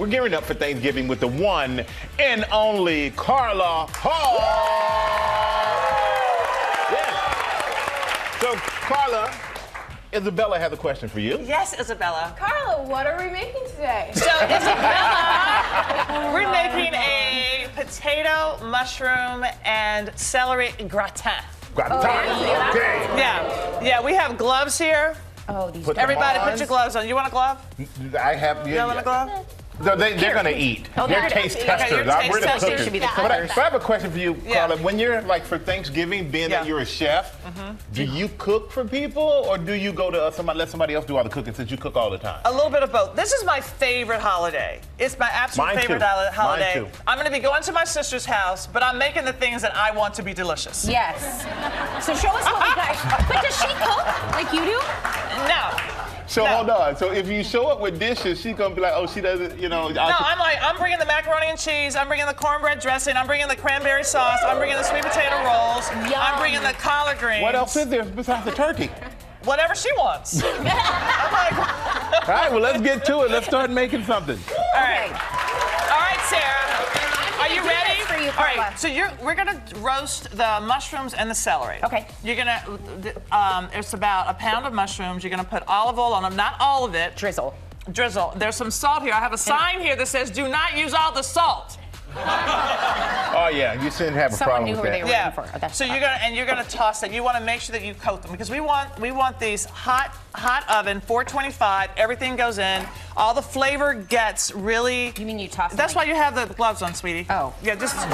We're gearing up for Thanksgiving with the one and only Carla Hall. Yeah. So, Carla, Isabella has a question for you. Yes, Isabella. Carla, what are we making today? So, Isabella, we're making a potato, mushroom, and celery gratin. Gratin. Oh, okay. Yeah, yeah, we have gloves here. Oh, these Put Everybody put your gloves on. You want a glove? I have. You want a glove? No, they, they're going to eat. Oh, they're they're taste gonna testers. Okay, I'm- taste we're the testers. cookers. Should be the But I, but I have a question for you, Yeah. Carla. When you're like for Thanksgiving, being Yeah. That you're a chef, do you cook for people or do you go to uh, somebody, let somebody else do all the cooking since you cook all the time? A little bit of both. This is my favorite holiday. It's my absolute Mine favorite too. hol- Mine holiday. too. I'm going to be going to my sister's house, but I'm making the things that I want to be delicious. Yes. So show us what we got. But does she cook like you do? No. So No. hold on. So if you show up with dishes, she's gonna be like, oh, she doesn't, you know. No, I'm like, I'm bringing the macaroni and cheese. I'm bringing the cornbread dressing. I'm bringing the cranberry sauce. I'm bringing the sweet potato rolls. I'm bringing the collard greens. what else is there besides the turkey? Whatever she wants. I'm like, All right, well, let's get to it. Let's start making something. all right, all right, Sarah. Are you do ready? You, all right. So you're, we're gonna roast the mushrooms and the celery. Okay. You're gonna, um, it's about a pound of mushrooms. You're gonna put olive oil on them, not all of it. Drizzle. Drizzle. There's some salt here. I have a sign here that says, "Do not use all the salt." Oh yeah, you shouldn't have a Someone problem knew with who they that. were. Yeah. for. That's so you're gonna and you're gonna toss them. You want to make sure that you coat them because we want we want these hot hot oven 425. Everything goes in. All the flavor gets really. You mean you toss That's like- why you have the gloves on, sweetie. Oh. Yeah, just.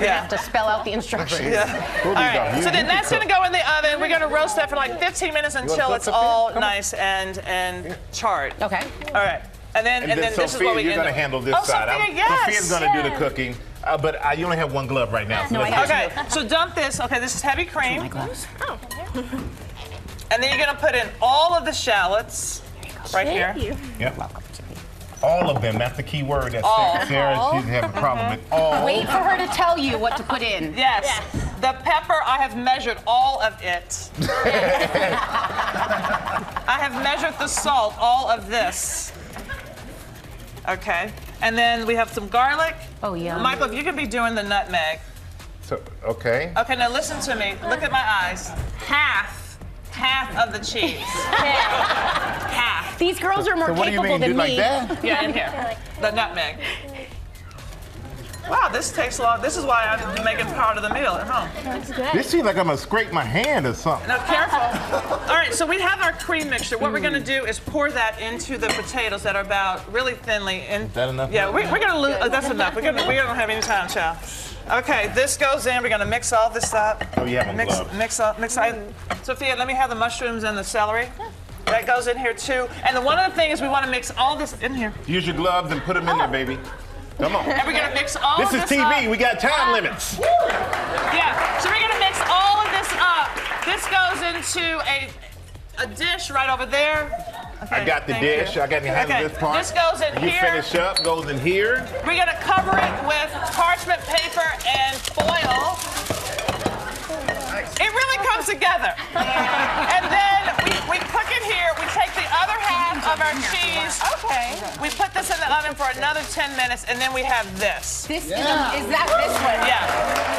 yeah. To spell out the instructions. Yeah. Pull All these right. off. You- so then that's cook. gonna go in the oven. We're gonna roast that for like 15 minutes until it's all nice and and charred. Okay. All right. And then And, and, then, then this is Sophia, what we you're gonna handle this oh, side. Sophia, I'm- yes. Sophia's gonna do the cooking, uh, but uh, you only have one glove right now. So No, let's I get- have Okay, so dump this. Okay, this is heavy cream. My gloves. And then you're gonna put in all of the shallots right here. Yep. All of them. That's the key word that All. Sarah she's having a problem with. All. Wait for her to tell you what to put in. Yes. The pepper, I have measured all of it. I have measured the salt, all of this. Okay. And then we have some garlic. Oh, yeah. Michael, if you could be doing the nutmeg. So, okay. Okay, now listen to me. Look at my eyes. Half, half of the cheese. half. These girls are more So what do you capable mean? Do than it me. like that? Yeah, in here. The nutmeg. Wow, this takes a lot. This is why I'm making part of the meal at home. This seems like I'm gonna scrape my hand or something. No, careful. All right, so we have our cream mixture. What we're gonna do is pour that into the potatoes that are about really thinly. In, Is that enough? Yeah, we, we're gonna lose. Uh, that's enough. We're gonna. We don't have any time, child. Okay, this goes in. We're gonna mix all this up. Oh, yeah, have them mix, gloves. mix up, mix. I, Sophia, let me have the mushrooms and the celery. That goes in here too. And the one other thing is we want to mix all this in here. Use your gloves and put them in there, baby. Come on. And we're gonna mix all This is this TV. up. We got time ah. limits. Yeah. So we're gonna mix all of this up. This goes into a a dish right over there. I got the dish. you. I got to handle Okay, this part. this goes in you here. finish up, goes in here. We're gonna cover it with parchment paper and foil. It really comes together. Of our cheese. Okay. We put this in the oven for another 10 minutes, and then we have this. This is, is that this one? Yeah,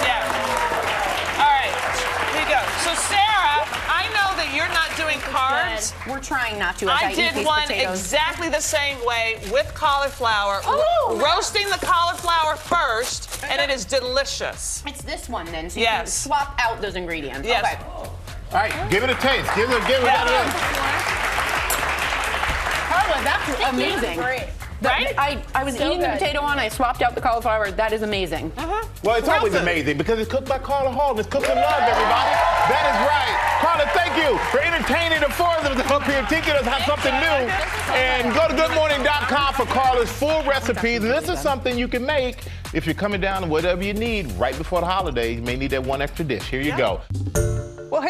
yeah. All right, here you go. So Sarah, I know that you're not doing carbs. We're trying not to. As I, I did these one potatoes. exactly the same way with cauliflower, Oh. roasting the cauliflower first, and it is delicious. It's this one then. So Yes. you can swap out those ingredients. Yes. Okay. All right, give it a taste. Give it, give it. Yeah. Give it. Carla, that's amazing. Right? I, I was eating the potato one. I swapped out the cauliflower. That is amazing. Uh-huh. Well, it's Well always amazing because it's cooked by Carla Hall. and It's cooked in love, everybody. That is right. Carla, thank you for entertaining the four of us up here, teaching us how something new. And go to goodmorning.com for Carla's full recipes. This is something you can make if you're coming down to whatever you need right before the holidays. You may need that one extra dish. Here you go.